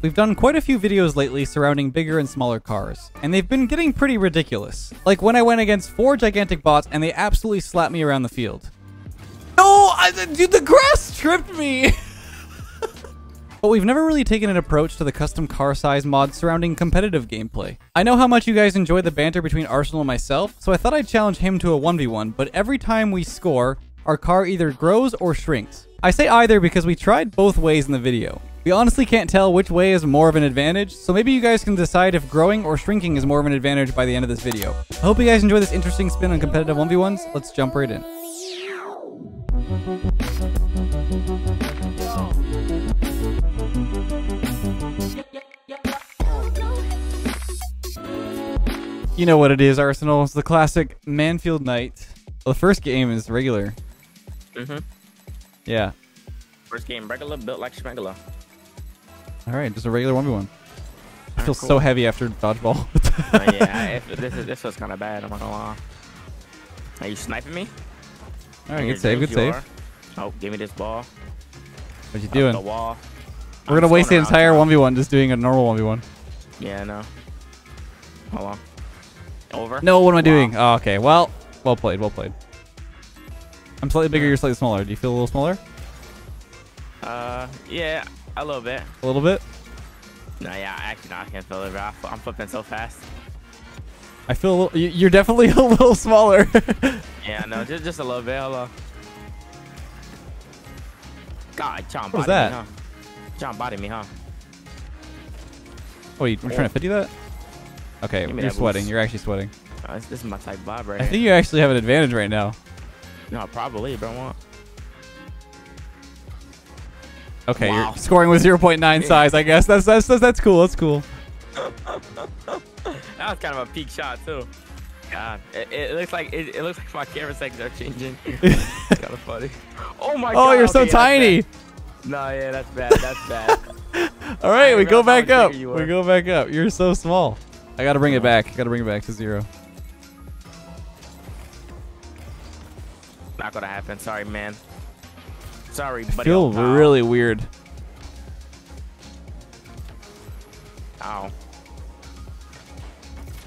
We've done quite a few videos lately surrounding bigger and smaller cars, and they've been getting pretty ridiculous. Like when I went against four gigantic bots and they absolutely slapped me around the field. No, I, dude, the grass tripped me! But we've never really taken an approach to the custom car size mod surrounding competitive gameplay. I know how much you guys enjoy the banter between Arsenal and myself, so I thought I'd challenge him to a 1v1, but every time we score, our car either grows or shrinks. I say either because we tried both ways in the video. We honestly can't tell which way is more of an advantage, so maybe you guys can decide if growing or shrinking is more of an advantage by the end of this video. I hope you guys enjoy this interesting spin on competitive 1v1s. Let's jump right in. You know what it is, Arsenal. It's the classic Manfield night. Well, the first game is regular. Mm-hmm. Yeah. First game, regular, built like Schmegula. All right, just a regular 1v1. I feel Alright, so heavy after dodgeball. Uh, yeah, I- this is this was kind of bad. I'm not gonna lie. Are you sniping me? All right, good save, good, save. are. Oh, give me this ball. What you Up doing? The wall. We're I'm gonna waste the going entire town. 1v1 just doing a normal 1v1. Yeah, I know. Hold on. Over. No, what am I Wow. doing? Oh, okay. Well, well played, well played. I'm slightly bigger, you're slightly smaller. Do you feel a little smaller? Uh, yeah, a little bit. A little bit? No, yeah, actually, no, I can't feel it. Bro. I'm flipping so fast. I feel a little. you- You're definitely a little smaller. Yeah, no, just just a little bit. Hold on. God, John What was body that? me, huh? John body me, huh? oh, you, we're trying to 50 that? Okay, you're that sweating. boost. You're actually sweating. Uh, this, this is my type vibe right I here. think you actually have an advantage right now. No, probably, bro. What? Okay, Wow. you're scoring with 0.9 size. I guess that's that's that's, that's cool. That's cool. That was kind of a peak shot too. God, it, it looks like it, it looks like my camera settings are changing. it's kind of funny. Oh my god. Oh, you're so okay, that's tiny. bad. No, yeah, that's bad. That's bad. All right, we go back up. We go back up. You're so small. I gotta bring it back. Gotta bring it back to zero. Not gonna happen. Sorry, man. Sorry, I feel pal. really weird. Ow.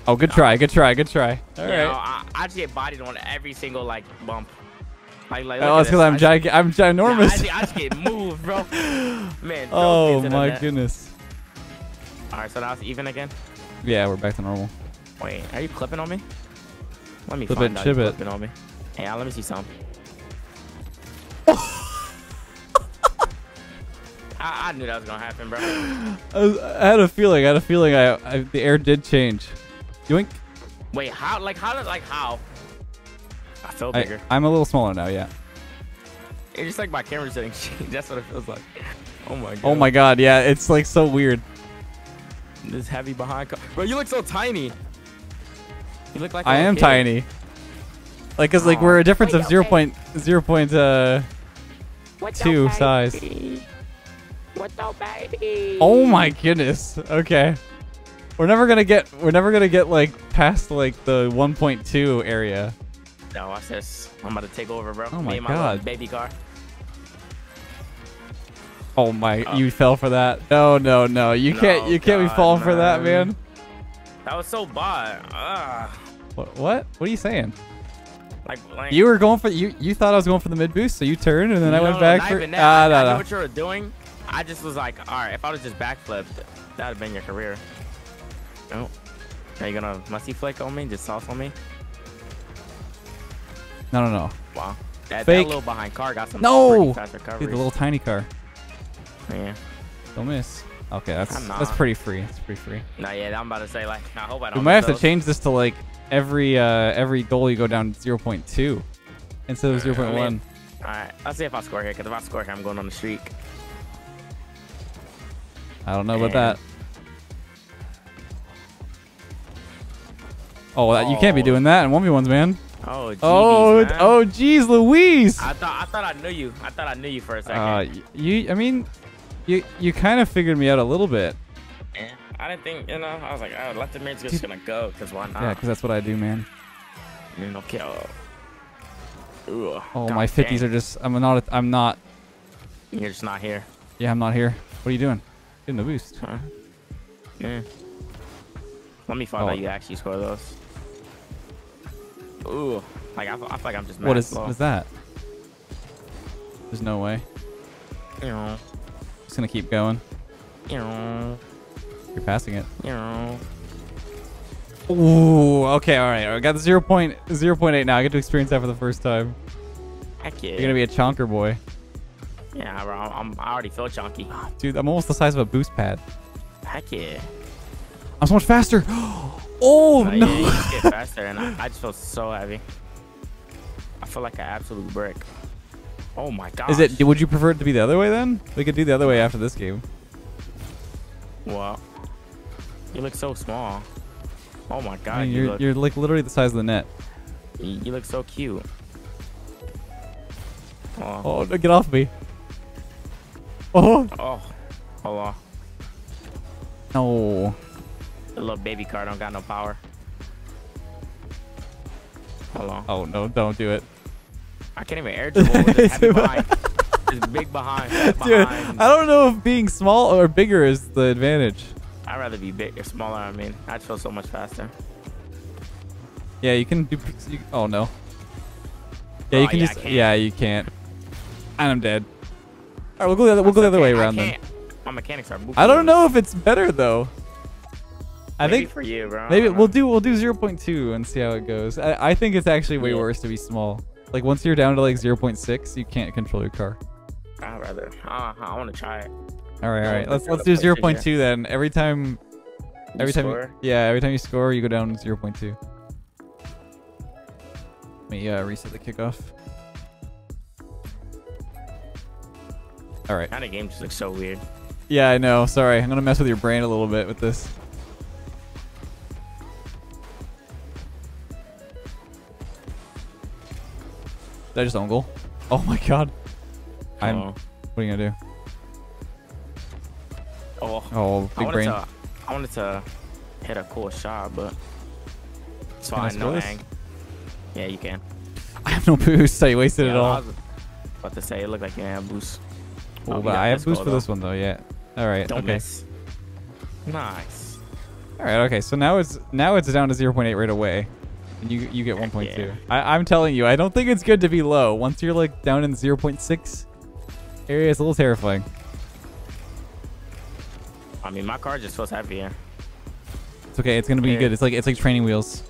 Oh, good try. Good try. Good try. All yeah, right. I, I just get bodied on every single like bump. Like, like. Oh, it's because. I'm I gig- I'm Yeah, I, ginormous. just, I just get moved, bro. Man. oh my that. goodness. All right, so now it's even again. Yeah, we're back to normal. Wait, are you clipping on me? Let me Flip find it, out you chip it. clipping on me. Hey, let me see some. I, I knew that was gonna happen, bro. I, was- I had a feeling. I had a feeling. I, I the air did change. Yoink. Wait, how? Like how? Did, like how? I feel bigger. I'm a little smaller now. Yeah. it's just like my camera settings changed. That's what it feels like. Oh my god. Oh my god. Yeah. It's like so weird. This heavy behind. Co- bro, you look so tiny. You look like I am kid. tiny. Like, cause like Aw. we're a difference of Wait, zero okay. point zero point uh What's two up, size. Baby? What's baby? Oh my goodness. Okay. We're never gonna get. We're never gonna get like past like the 1.2 area. No, watch this. I'm about to take over, bro. Oh my my God. baby car. Oh my! Uh, you fell for that. No, no, no. You can't. No, You can't be God, falling for that, man. man. That was so bad. Ugh. What? What? What are you saying? Like, like You were going for you. You thought I was going for the mid boost, so you turned, and then I went no, back for. even that. Ah, I, no, I knew no. what you were doing. I just was like, all right, if I was just backflipped, that would have been your career. No. Are you gonna musty flick on me? Just sauce on me? No, no, no. Wow. That, Fake. that little behind car got some No! pretty fast recovery. Dude, the little tiny car. yeah. Don't miss. Okay, that's that's pretty free. That's pretty free. No, yeah, I'm about to say like, I hope I don't. We might have miss to change this to like every uh every goal you go down 0.2 instead of Uh, I 0.1. mean- All right, I'll see if I score here. Cause if I score here, I'm going on the streak. I don't know about that. Oh, that, you can't be Oh. doing that in 1v1s, man. Oh, GBs, Oh, man. oh, geez, Louise. I thought I thought I knew you. I thought I knew you for a second. Uh, you, I mean, you, you kind of figured me out a little bit. Yeah, I didn't think, you know, I was like, oh, Leth the man's just gonna go, cause why not? Yeah, because that's what I do, man. You know, kill. Ooh, Oh, my 50s dang. are just. I'm not. I'm not. You're just not here. Yeah, I'm not here. What are you doing? Getting the boost. Huh? Yeah. Let me find Oh. out you actually score those. Ooh, like I, feel- I feel like I'm just What is slow. what is that? There's no way. You know, Just gonna keep going. you know, You're passing it. know. Ooh, okay, all right. I got the 0. Point, 0.8 now. I get to experience that for the first time. Heck yeah. You're gonna be a chonker boy. Yeah, bro. I'm, I already feel chunky. Dude, I'm almost the size of a boost pad. Heck yeah. I'm so much faster. oh, Oh, no. yeah, you just get faster, and I, I just feel so heavy. I feel like an absolute brick. Oh my god. Is it? Would you prefer it to be the other way then? We could do the other way after this game. Well, you look so small. Oh my god, I mean, you you're look you're like literally the size of the net. you you look so cute. Oh, Oh, no, get off me. Oh oh, oh hold on. no. The little baby car don't got no power. Hold on. Oh no! Don't do it, I can't even air dribble with this heavy behind. This big behind. dude. behind. I don't know if being small or bigger is the advantage. I'd rather be big or smaller. I mean, I'd feel so much faster. Yeah, you can do. You, oh no. Yeah, you Oh, can yeah, just. Yeah, you can't. And I'm dead. Right, we'll go the other. We'll go the other way around then. My mechanics are. I don't know if it's better though. I Maybe think for you, bro. Maybe we'll do we'll do 0.2 and see how it goes. I, I think it's actually way Yeah. worse to be small. Like once you're down to like 0.6, you can't control your car. I'd rather. Uh, I want to try it. All right, all Oh. Let's let's do the PlayStation. 0.2 then. Every time You every time score? yeah, every time you score, you go down 0.2. Let me uh, reset the kickoff. All right. Kind of game just looks so weird. Yeah, I know. Sorry. I'm going to mess with your brain a little bit with this. Did I just goal? Oh my god. I'm Oh. what are you going to do? Oh. Oh, big wanted brain. to. I wanted to hit a cool shot, but it's Can I fine. No hang. Yeah, you can. I have no boost. So I wasted Yeah, it I all. was about to say it looked like you have boost. Oh, Oh, but got I have boost for though. this one though. Yeah. All right. Don't okay. miss. Nice. All right. Okay. So now it's now it's down to 0.8 right away, and you you get 1.2. yeah. I, I'm telling you, I don't think it's good to be low. Once you're like down in 0.6 area, it's a little terrifying. I mean, my car just feels heavier. It's okay. It's gonna be Yeah. good. It's like it's like training wheels.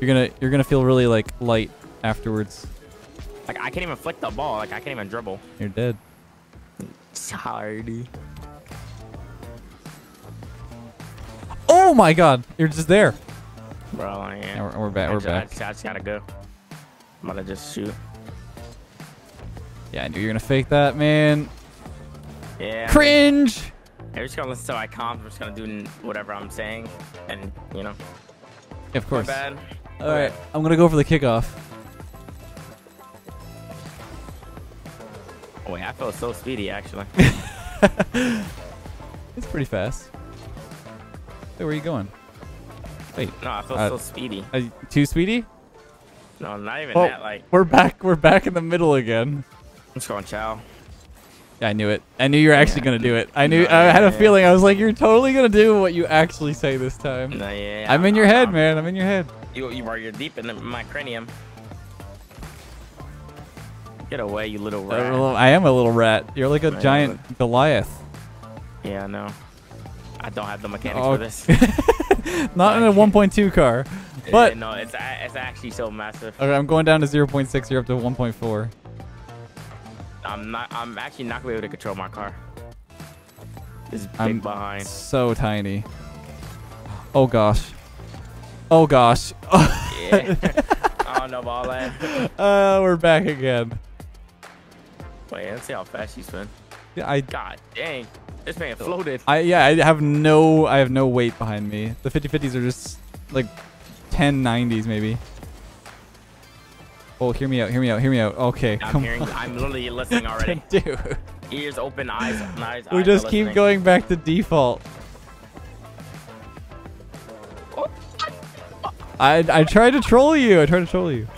You're gonna you're gonna feel really like light afterwards. Like I can't even flick the ball. Like I can't even dribble. You're dead. Sorry. Oh my god! You're just there. Bro, I am. Yeah, we're, we're back. I We're just, I back. just, I just gotta go. I'm gonna just shoot. Yeah, I knew you were gonna fake that, man. Yeah. Cringe. I'm just gonna listen to my comms. I'm just gonna do whatever I'm saying, and you know. Of course. My bad. All right, I'm gonna go for the kickoff. Wait, I feel so speedy actually. It's pretty fast. Hey, where are you going? Wait, No, I feel Uh, so speedy. too speedy? No, not even Oh, that. Like, we're back. We're back in the middle again. I'm just going chow. Yeah, I knew it. I knew you were actually Yeah. gonna do it. I knew. No, I had a yeah. feeling. I was like, you're totally gonna do what you actually say this time. No, yeah. I'm in your head, man. I'm in your head. You, you are you're deep in the, my cranium. Get away, you little rat. I am a little rat. You're like a giant Goliath. Yeah, I know. I don't have the mechanics Oh, for this. Not in a 1.2 car. But no, it's it's actually so massive. okay, I'm going down to 0.6. You're up to 1.4. I'm not. I'm actually not gonna be able to control my car. It's big I'm behind. so tiny. Oh gosh. Oh gosh. Yeah. I don't know about all that. uh, we're back again. Let's see how fast you spin. Yeah, I, God dang, this man floated. I, yeah, I have no, I have no weight behind me. The 50-50s are just like 1090s maybe. Oh, hear me out, hear me out, hear me out. Okay, I'm come hearing. on. I'm literally listening already. Dude, Ears open, eyes, eyes. we eyes just keep listening. going back to default. Oh. I, I tried to troll you. I tried to troll you.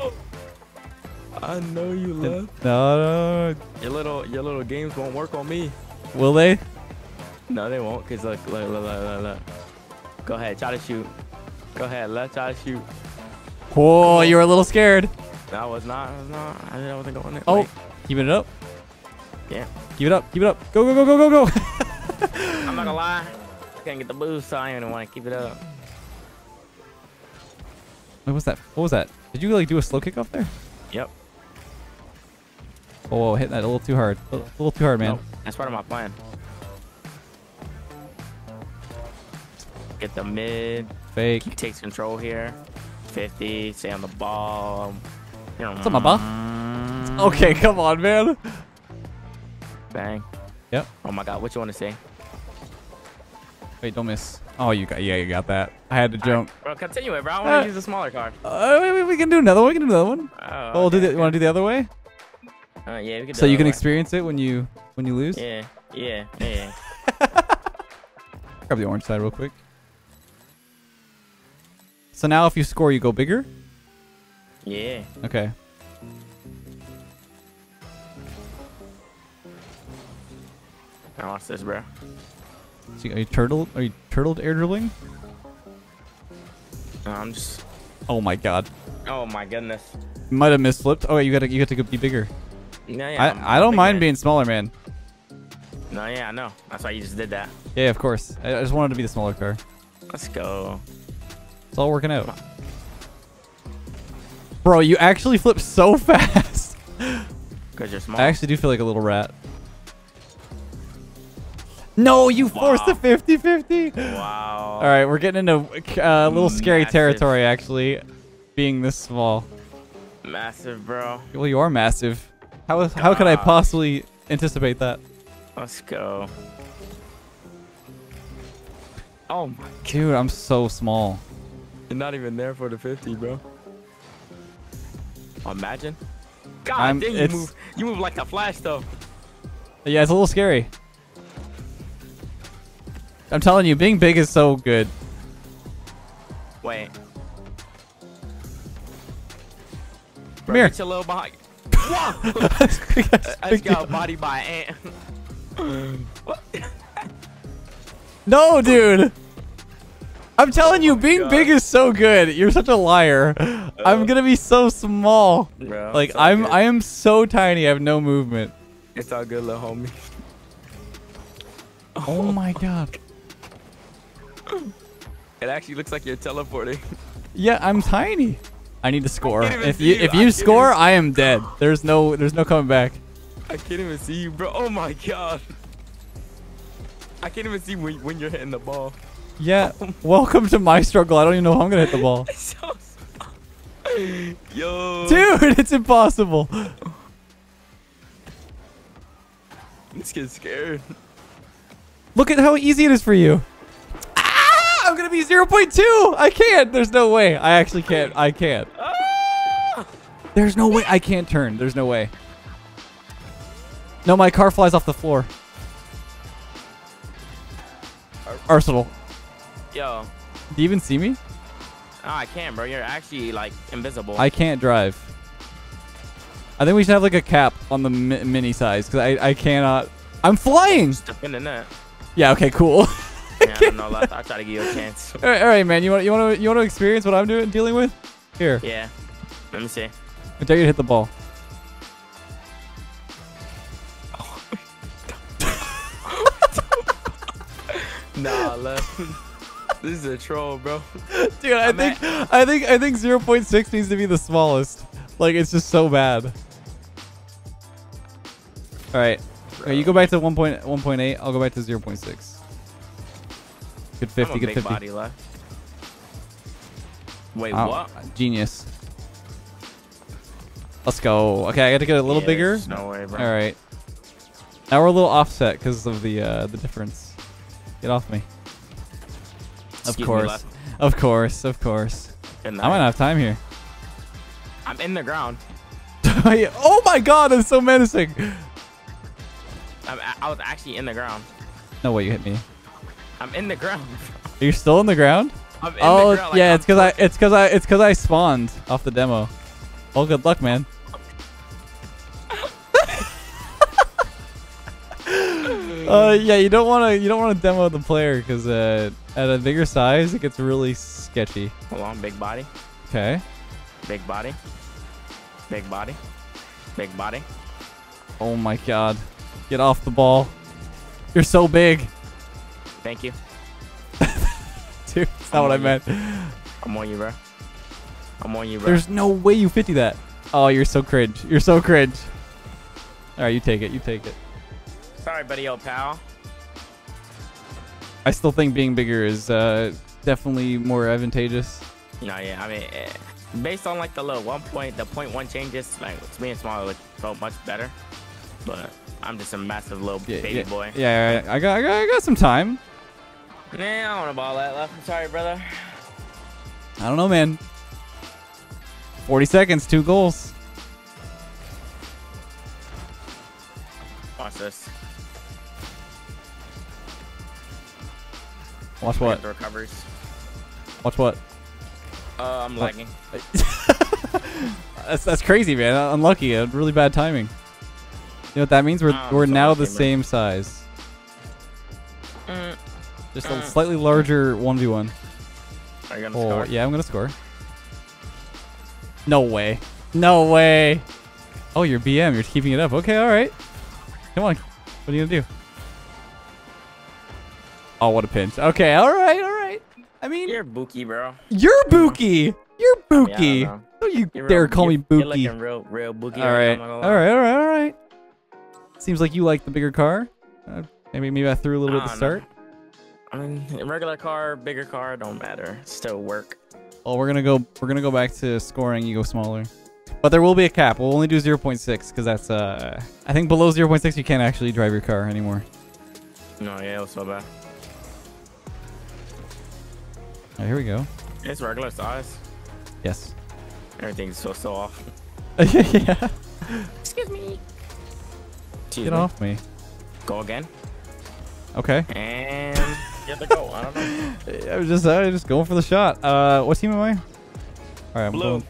I know you No, no, no. Your little your little games won't work on me. Will they? No, they won't. Cause look, look, look, look, look, look. Go ahead, try to shoot. Go ahead, let's try to shoot. Whoa, you were a little scared. No, I was not. I was not. I didn't wasn't going there. Oh, Wait, keeping it up. yeah. Keep it up. Keep it up. Go, go, go, go, go, go. I'm not gonna lie. I can't get the boost, so I don't even want to keep it up. what was that? What was that? Did you like do a slow kick off there? Yep. Oh, whoa, hitting that a little too hard. A little, too hard, man. Nope. That's part of my plan. Get the mid. Fake. He takes control here. 50. Stay on the ball. What's up, my ball? Okay, come on, man. Bang. Yep. Oh my god, what you want to say? Wait, don't miss. Oh, you got yeah, you got that. I had to jump. Bro, continue it, bro. I want to Uh, use a smaller card. Uh, wait, we can do another one. We can do another one. Oh, Oh, we'll do okay, you want to do the other way? Uh, yeah, we can So you can way. experience it when you when you lose. Yeah, yeah, yeah. Grab the orange side real quick. So now if you score, you go bigger. yeah. Okay. I watch this, bro. So are you turtle? Are you turtled air dribbling? No, I'm just. Oh my god. Oh my goodness. Might have misflipped. Oh, you gotta you got to go be bigger. Yeah. I'm- I I don't mind man. being smaller, man. No, yeah, I know. That's why you just did that. Yeah, of course. I, I just wanted to be the smaller car. Let's go. It's all working out. Bro, you actually flip so fast. Cause you're small. I actually do feel like a little rat. No, you forced the Wow. 50-50. Wow. All right, we're getting into uh, a little scary Massive. territory, actually, being this small. Massive, bro. Well, you are massive. How how could I possibly anticipate that? Let's go. Oh my. Dude, I'm so small. You're not even there for the 50, bro. Imagine. God I'm- dang, you move. You move like a flash, though. Yeah, it's a little scary. I'm telling you, being big is so good. Wait. Come Bro, here. Get your little behind. Whoa! I just got bodied by an ant. What? No, dude. I'm telling you, oh being God. big is so good. You're such a liar. I'm oh. gonna be so small. Bro, Like I'm, good. I am so tiny. I have no movement. It's all good, little homie. Oh my god. It actually looks like you're teleporting. Yeah, I'm tiny. I need to score. If you you. if you can't score, I am dead. There's no there's no coming back. I can't even see you, bro. Oh my god. I can't even see when, when you're hitting the ball. Yeah. Welcome to my struggle. I don't even know how I'm gonna hit the ball. So. Yo. Dude, it's impossible. Let's get scared. Look at how easy it is for you. 0.2. I can't. There's no way. I actually can't. I can't. Ah! There's no way. I can't turn. There's no way. No, my car flies off the floor. Arsenal. Yo. Do you even see me? Oh, I can't, bro. You're actually like invisible. I can't drive. I think we should have like a cap on the mi- mini size because I, I cannot. I'm flying. Just defending that. Yeah. Okay. Cool. I don't know. I try to give you a chance. all, right, all right, man. You want you want to you want to experience what I'm doing dealing with? Here. Yeah. Let me see. I dare you to hit the ball. Nah, Leth. this is a troll, bro. Dude, I I'm think I think I think 0.6 needs to be the smallest. Like it's just so bad. All right. Okay, you go back to 1.1.8. I'll go back to 0.6. Good 50. Good 50. body left. Wait, Oh, what? Genius. Let's go. Okay, I got to get a little Yeah, bigger. No way, bro. All right. Now we're a little offset because of the uh, the difference. Get off me. Of Excuse me, course. left. Of course. Of course. I might not have time here. I'm in the ground. oh my god, that's so menacing. I'm, I was actually in the ground. No way you hit me. I'm in the ground. You're still in the ground? I'm in oh, the ground. like, yeah, I'm it's because I it's because I it's because I spawned off the demo. Oh, good luck, man. Uh, yeah, you don't want to you don't want to demo the player because uh, at a bigger size it gets really sketchy. Hold on, big body, Okay. big body, big body, big body. Oh my god. Get off the ball. You're so big. Thank you. Dude, that's not what I meant. I'm on you, bro. I'm on you, bro. There's no way you 50 that. Oh, you're so cringe. You're so cringe. All right, you take it. You take it. Sorry, buddy, old pal. I still think being bigger is uh, definitely more advantageous. No, yeah, I mean, eh, based on like the little one point, the point one changes, like being smaller like, felt much better. But I'm just a massive little Yeah, baby yeah, boy. Yeah, I got, I got, I got some time. Nah, I don't want to ball that left. I'm sorry, brother. I don't know, man. 40 seconds, two goals. Watch this. Watch what? The recovers. Watch what? Uh, I'm lagging. That's that's crazy, man. Unlucky. Uh, really bad timing. You know what that means? We're Um, we're now the same size. Just a Mm. slightly larger one v one. Are you gonna Oh score? yeah, I'm gonna score. No way. No way. Oh, you're BM. You're keeping it up. Okay, all right. Come on. What are you gonna do? Oh, what a pinch. Okay, all right, all right. I mean, You're Buki, bro. you're Buki. You're I mean, I don't. Don't you You're dare real- call me you're- You're Buki. looking real, real Buki. All right, now, all I'm not gonna lie. right, all right, all right. Seems like you like the bigger car. Uh, maybe maybe I threw a little bit at the I don't know. I mean, regular car, bigger car, don't matter. Still work. Oh, we're gonna go. We're gonna go back to scoring. You go smaller, but there will be a cap. We'll only do 0.6 because that's. Uh, I think below 0.6 you can't actually drive your car anymore. No, yeah, it was so bad. All right, here we go. It's regular size. Yes. Everything's so so off. yeah. Excuse me. Excuse Get me. off me. Go again. Okay. And get the goal. I don't know. I was just I was just going for the shot. Uh, what team am I? All right, I'm Blue. going.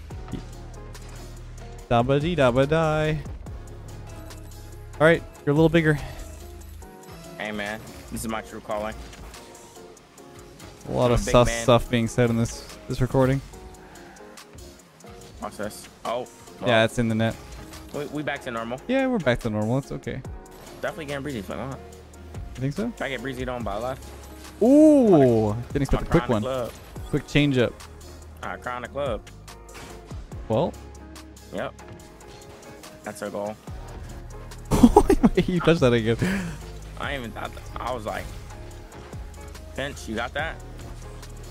Dabba dee dabba die. All right, you're a little bigger. Hey man, this is my true calling. A lot I'm of a sus man. stuff being said in this this recording. Watch this. Oh. Yeah, well, it's in the net. we, we back to normal. Yeah, we're back to normal. It's okay. Definitely getting breezy. But not. You think so? If I get breezy on by Leth, Ooh, didn't expect a quick one. Club. Quick change up. I cry in the club. Well, Yep. That's our goal. you touched that again. I even thought. that. I was like, Finch, you got that?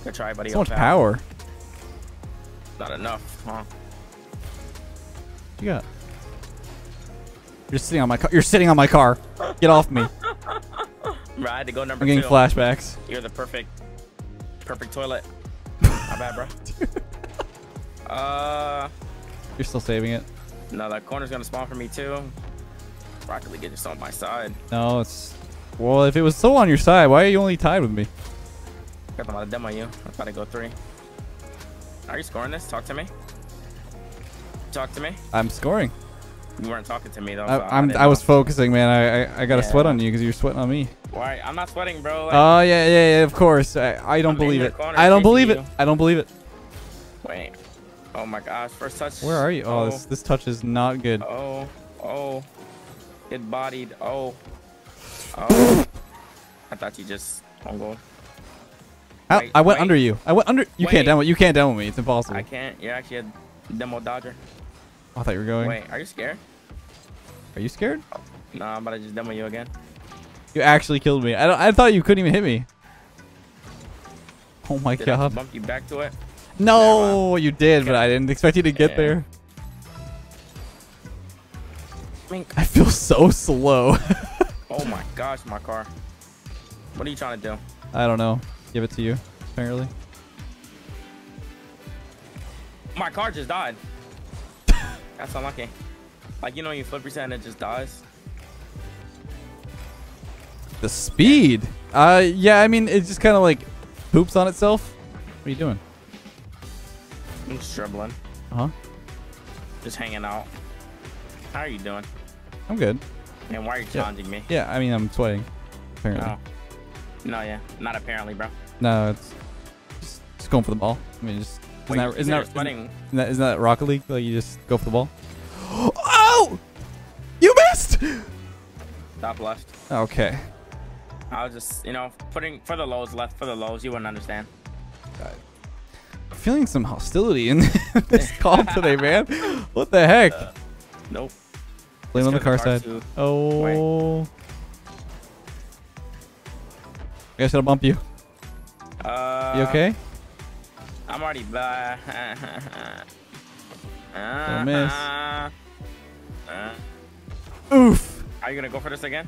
Good try, buddy. So much pal. power. Not enough, huh? What you got? You're sitting on my car. You're sitting on my car. Get off me. Had to go number I'm getting two. flashbacks. You're the perfect, perfect toilet. Not bad, bro. Uh, You're still saving it. no, that corner's gonna spawn for me too. Rocket League is just on my side. No, it's. Well, if it was so on your side, why are you only tied with me? Got them out of demo you. I'm about to go three. Are you scoring this? Talk to me. Talk to me. I'm scoring. You weren't talking to me though. so I, I'm. didn't I was know. focusing, man. I. I, I got a sweat on you because you're sweating on me. Why? I'm not sweating, bro. Like, Oh yeah, yeah, yeah. Of course. I, I don't I'm believe it. I don't believe it. I don't believe it. wait. Oh my gosh! First touch. Where are you? Oh, this oh. this touch is not good. Oh, oh, get bodied. Oh, oh. I thought you just. Ow, I went wait. under you. I went under. You Wait. can't demo. You can't demo me. It's impossible. I can't. You're actually a demo dodger. I thought you were going. Wait, are you scared? Are you scared? No, I'm about to just demo you again. You actually killed me. I don't, I thought you couldn't even hit me. Oh my Did I god. bump you back to it? No, you did, but I didn't expect you to get Yeah. there. Mink. I feel so slow. Oh my gosh, my car. What are you trying to do? I don't know. Give it to you, apparently. My car just died. That's unlucky. Like you know, you flip reset and it just dies. The speed. Uh, yeah. I mean, it just kind of like poops on itself. What are you doing? I'm just dribbling, Uh huh. just hanging out. How are you doing? I'm good. And why are you Yeah. challenging me? Yeah. I mean, I'm sweating. apparently. Oh. No, yeah. Not apparently, bro. No, it's just, just going for the ball. I mean, just isn't Wait, that you isn't said that, you're isn't, sweating. that isn't that Rocket League? Like you just go for the ball. Oh! You missed. Top left. Okay. I was just, you know, putting for the lows, left for the lows. You wouldn't understand. I'm feeling some hostility in this call today, man. What the heck? Nope. Blame on the Just car 'cause side. too- Oh. I guess I'll bump you. Uh, You okay? I'm already back. Don't miss. Uh, Oof. are you gonna go for this again?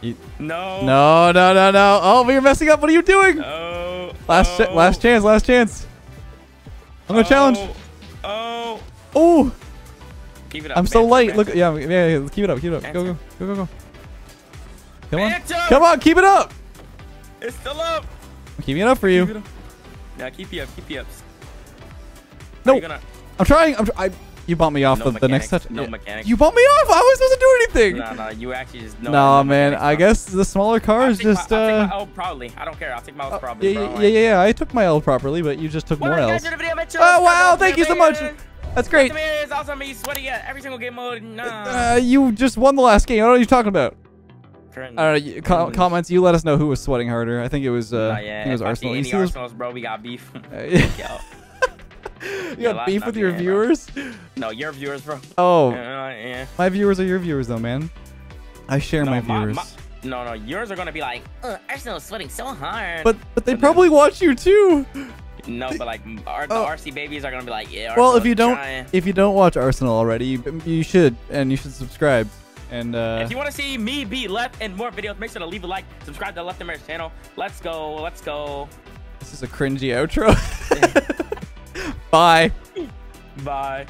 You- No. No, no, no, no. Oh, but you're messing up. What are you doing? Oh. Last, ch- oh, last chance. Last chance. I'm gonna challenge. Oh. Oh, Keep it up. I'm so Banter, light. banter. Look, yeah, yeah, yeah. Keep it up. Keep it up. Go, go, go, go, go. Come on. Come on. Keep it up. It's still up. I'm keeping it up for Keep it you. Up. Yeah, keep you up. Keep you up. No, Are gonna, I'm trying. I'm. Tr- I. You bumped me off no the, the next mechanics, touch. No Yeah. mechanics. You bumped me off. I wasn't supposed to do anything. No, no, you actually just no. No, no man. I bro. guess the smaller I'll cars take my- just. I'll take uh, my L probably. I don't care. I'll take my L uh, probably. yeah, bro. yeah, yeah, yeah. I took my L properly, but you just took more Well, L's. guys, the video, make Oh wow! subscribe Thank you so much. That's great. The video is me sweaty at every single game mode. Nah. Uh, you just won the last game. I don't know what you're talking about. Currently. I. You, com- comments. You let us know who was sweating harder. I think it was. Uh, yeah. it was if I see Arsenal. Any see those- Arsenals, bro, we got beef. Yo. you got last beef with your had, bro. viewers? No, your viewers, bro. Oh, Uh, yeah. my viewers are your viewers, though, man. I share No, my my- viewers. my- no, no, yours are gonna be like, uh, Arsenal's sweating so hard. but but they then- probably watch you too. no, but like our, the Oh. RC babies are gonna be like, yeah. Well, if you don't trying. if you don't watch Arsenal already, you should and you should subscribe. And uh, If you want to see me be left and more videos, make sure to leave a like, subscribe to Left America's channel. Let's go, let's go. this is a cringy outro. Bye. Bye.